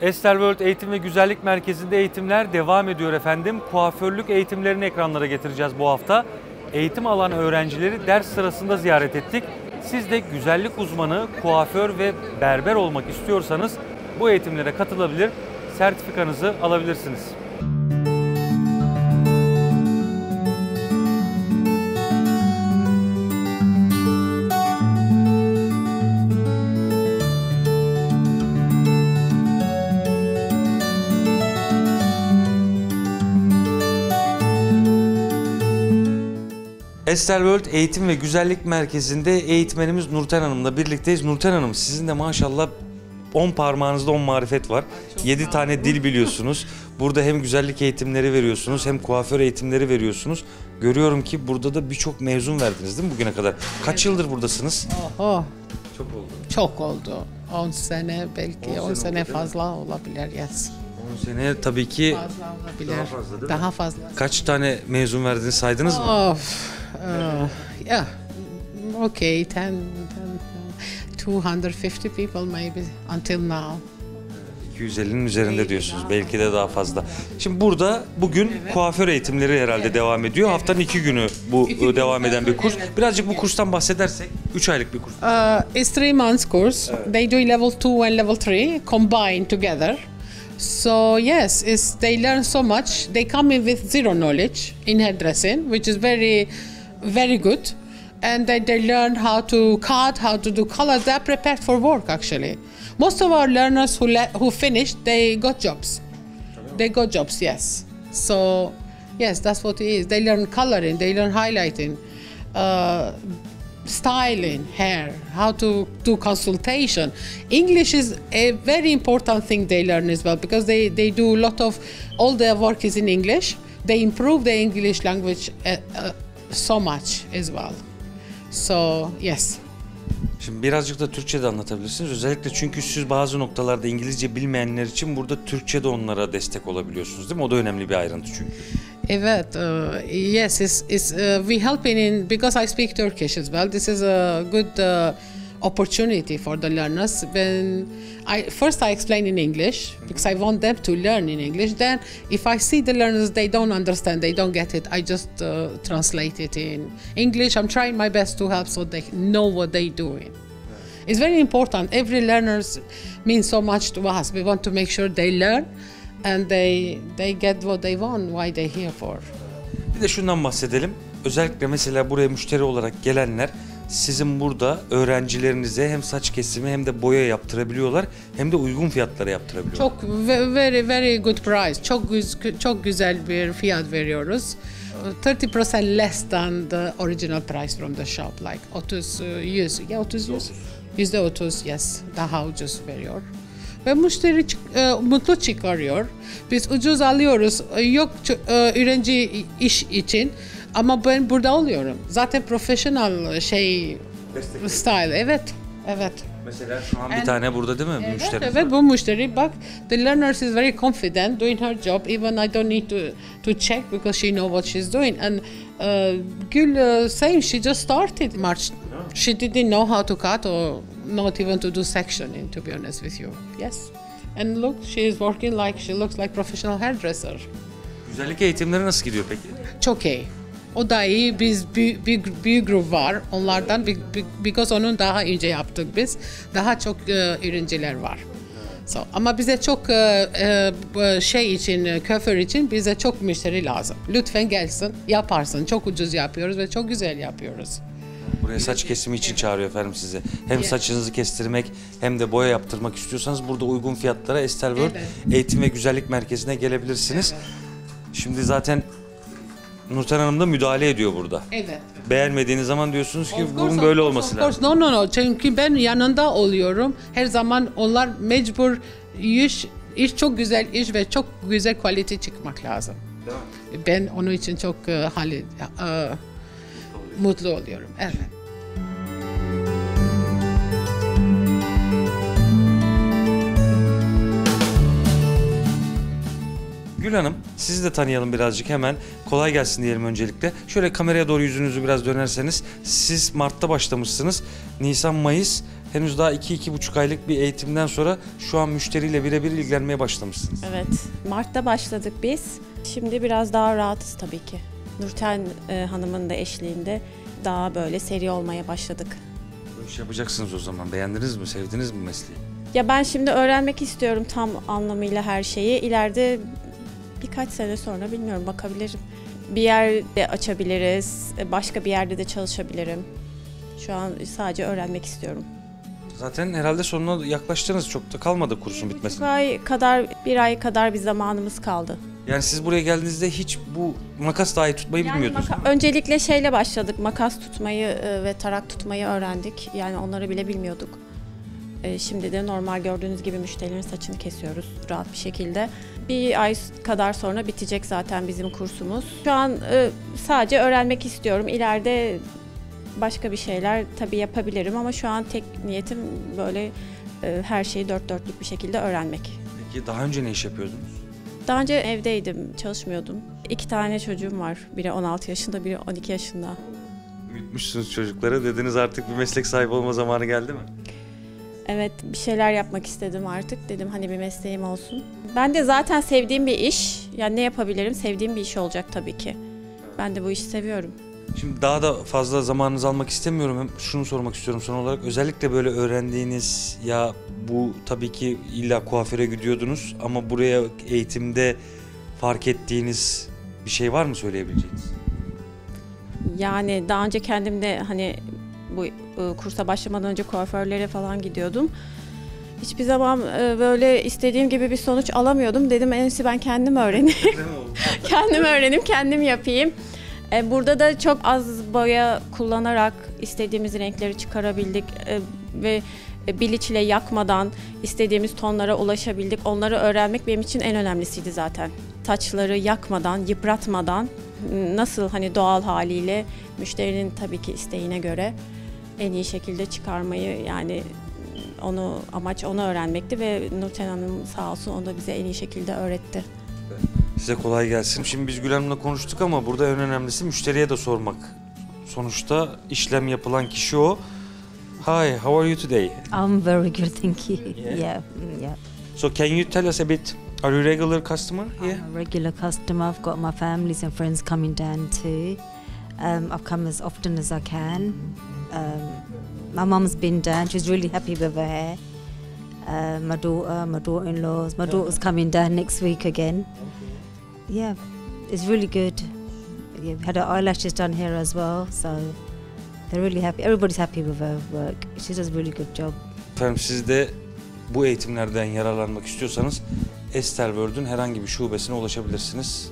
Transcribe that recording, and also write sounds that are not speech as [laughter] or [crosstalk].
Estel World Eğitim ve Güzellik Merkezi'nde eğitimler devam ediyor efendim. Kuaförlük eğitimlerini ekranlara getireceğiz bu hafta. Eğitim alan öğrencileri ders sırasında ziyaret ettik. Siz de güzellik uzmanı, kuaför ve berber olmak istiyorsanız bu eğitimlere katılabilir, sertifikanızı alabilirsiniz. Estel World Eğitim ve Güzellik Merkezi'nde eğitmenimiz Nurten Hanım'la birlikteyiz. Nurten Hanım sizin de maşallah 10 parmağınızda 10 marifet var. 7 tane dil [laughs] biliyorsunuz. Burada hem güzellik eğitimleri veriyorsunuz hem kuaför eğitimleri veriyorsunuz. Görüyorum ki burada da birçok mezun verdiniz değil mi bugüne kadar? Kaç yıldır buradasınız? Oho, Çok oldu. çok oldu. 10 sene belki 10 10 sene oldu, sene, fazla olabilir. Yes. 10 sene tabii ki Fazla olabilir. Daha fazla değil mi? Daha fazla. kaç tane mezun verdiniz saydınız mı? Of, uh, yeah. Okay, 10, 10, 250 people maybe until now. 250'nin üzerinde diyorsunuz. Belki de daha fazla. Şimdi burada bugün kuaför eğitimleri herhalde devam ediyor. Haftanın iki günü bu İki gün devam eden bir kurs. evet. Birazcık bu kurstan bahsedersek. 3 aylık bir kurs. Uh, it's three months course. They do level two and level three combined together. So yes, it's, they learn so much. They come in with zero knowledge in hairdressing, which is very, very good. And they, they learn how to cut, how to do colors. They're prepared for work actually. Most of our learners who le- who finished, they got jobs. They got jobs, yes. So, yes, that's what it is. They learn coloring, they learn highlighting, uh, styling, hair, how to do consultation. English is a very important thing they learn as well because they, they do a lot of, all their work is in English. They improve their English language uh, uh, so much as well. So, yes. Şimdi birazcık da Türkçe de anlatabilirsiniz. Özellikle çünkü siz bazı noktalarda İngilizce bilmeyenler için burada Türkçe de onlara destek olabiliyorsunuz değil mi? O da önemli bir ayrıntı çünkü. Evet, uh, yes, it's, it's, uh, we helping in because I speak Turkish as well. This is a good uh, opportunity for the learners. When I first I explain in English because I want them to learn in English. Then, if I see the learners they don't understand, they don't get it, I just uh, translate it in English. I'm trying my best to help so they know what they're doing. It's very important. Every learners means so much to us. We want to make sure they learn and they they get what they want, why they're here for. Bir de şundan bahsedelim. Özellikle mesela buraya müşteri olarak gelenler sizin burada öğrencilerinize hem saç kesimi hem de boya yaptırabiliyorlar hem de uygun fiyatlara yaptırabiliyorlar. Çok ve- very very good price. Çok çok güzel bir fiyat veriyoruz. 30% less than the original price from the shop like 30 uh, 100 ya 30 100 yüzde 30 yes daha ucuz veriyor ve müşteri çık- e, mutlu çıkarıyor. Biz ucuz alıyoruz. E, yok e, öğrenci iş için. Ama ben burada oluyorum. Zaten professional şey style. Evet evet. Mesela şu an bir And- tane burada değil mi bir Evet, müşterimiz evet var? bu müşteri. Bak the learner is very confident doing her job. Even I don't need to to check because she know what she's doing. And uh, Gül uh, same she just started March. She didn't know how to cut or not even to do sectioning to be honest with you yes and look she is working like she looks like professional hairdresser Güzellik eğitimleri nasıl gidiyor peki? çok iyi. O da iyi. Biz bir, bir, bir grup var onlardan. bir- bir- Because onun daha önce yaptık biz. Daha çok e, öğrenciler var. So, ama bize çok e, e, şey için, e, kuaför için bize çok müşteri lazım. Lütfen gelsin, yaparsın. Çok ucuz yapıyoruz ve çok güzel yapıyoruz. Buraya saç kesimi için çağırıyor efendim sizi. Hem saçınızı kestirmek hem de boya yaptırmak istiyorsanız burada uygun fiyatlara Estel World Evet. Eğitim ve Güzellik Merkezi'ne gelebilirsiniz. Şimdi zaten Nurten Hanım da müdahale ediyor burada. Evet. Beğenmediğiniz zaman diyorsunuz ki Of bunun course, böyle of olması course, of lazım. course. No no no. Çünkü ben yanında oluyorum. Her zaman onlar mecbur iş, iş çok güzel iş ve çok güzel kalite çıkmak lazım. Ben onun için çok e, hali, e, mutlu oluyorum. Evet. Gül Hanım sizi de tanıyalım birazcık hemen. Kolay gelsin diyelim öncelikle. Şöyle kameraya doğru yüzünüzü biraz dönerseniz siz Mart'ta başlamışsınız. Nisan, Mayıs henüz daha 2-2,5 aylık bir eğitimden sonra şu an müşteriyle birebir ilgilenmeye başlamışsınız. Evet. Mart'ta başladık biz. Şimdi biraz daha rahatız tabii ki. Nurten e, Hanım'ın da eşliğinde daha böyle seri olmaya başladık. Bu iş yapacaksınız o zaman. Beğendiniz mi? Sevdiniz mi mesleği? Ya ben şimdi öğrenmek istiyorum tam anlamıyla her şeyi. İleride birkaç sene sonra bilmiyorum bakabilirim. Bir yerde açabiliriz, başka bir yerde de çalışabilirim. Şu an sadece öğrenmek istiyorum. Zaten herhalde sonuna yaklaştınız. Çok da kalmadı kursun Bir bitmesine. ay kadar, bir ay kadar bir zamanımız kaldı. Yani siz buraya geldiğinizde hiç bu makas dahi tutmayı Yani bilmiyordunuz. maka- öncelikle şeyle başladık. Makas tutmayı e, ve tarak tutmayı öğrendik. Yani onları bile bilmiyorduk. E, Şimdi de normal gördüğünüz gibi müşterilerin saçını kesiyoruz rahat bir şekilde. Bir ay kadar sonra bitecek zaten bizim kursumuz. Şu an e, sadece öğrenmek istiyorum. İleride başka bir şeyler tabii yapabilirim ama şu an tek niyetim böyle e, her şeyi dört dörtlük bir şekilde öğrenmek. Peki daha önce ne iş yapıyordunuz? Daha önce evdeydim, çalışmıyordum. İki tane çocuğum var. Biri 16 yaşında, biri 12 yaşında. Büyütmüşsünüz çocukları. Dediniz artık bir meslek sahibi olma zamanı geldi mi? Evet, bir şeyler yapmak istedim artık. Dedim hani bir mesleğim olsun. Ben de zaten sevdiğim bir iş. Yani ne yapabilirim? Sevdiğim bir iş olacak tabii ki. Ben de bu işi seviyorum. Şimdi daha da fazla zamanınızı almak istemiyorum. Hem şunu sormak istiyorum son olarak. Özellikle böyle öğrendiğiniz ya bu tabii ki illa kuaföre gidiyordunuz ama buraya eğitimde fark ettiğiniz bir şey var mı söyleyebileceğiniz? Yani daha önce kendim de hani bu kursa başlamadan önce kuaförlere falan gidiyordum. Hiçbir zaman e, böyle istediğim gibi bir sonuç alamıyordum. Dedim en iyisi ben kendim öğreneyim. [laughs] [laughs] kendim öğreneyim, kendim yapayım. E, Burada da çok az boya kullanarak istediğimiz renkleri çıkarabildik E, ve biliç ile yakmadan istediğimiz tonlara ulaşabildik. Onları öğrenmek benim için en önemlisiydi zaten. Saçları yakmadan, yıpratmadan nasıl hani doğal haliyle müşterinin tabii ki isteğine göre en iyi şekilde çıkarmayı yani onu amaç onu öğrenmekti ve Nurten Hanım sağ olsun onu da bize en iyi şekilde öğretti. Size kolay gelsin. Şimdi biz Gül Hanım'la konuştuk ama burada en önemlisi müşteriye de sormak. Sonuçta işlem yapılan kişi o. Hi, how are you today? I'm very good, thank you. Yeah. Yeah, yeah. So can you tell us a bit? Are you regular customer here? I'm a regular customer. I've got my families and friends coming down too. Um, I've come as often as I can. Um, my mum's been down. She's really happy with her hair. Uh, my daughter, my daughter-in-laws. My daughter's coming down next week again. Yeah, it's really good. Yeah, we had her eyelashes done here as well, so they're really happy. Everybody's happy with her work. She does a really good job. Efendim siz de bu eğitimlerden yararlanmak istiyorsanız Estel World'ün herhangi bir şubesine ulaşabilirsiniz.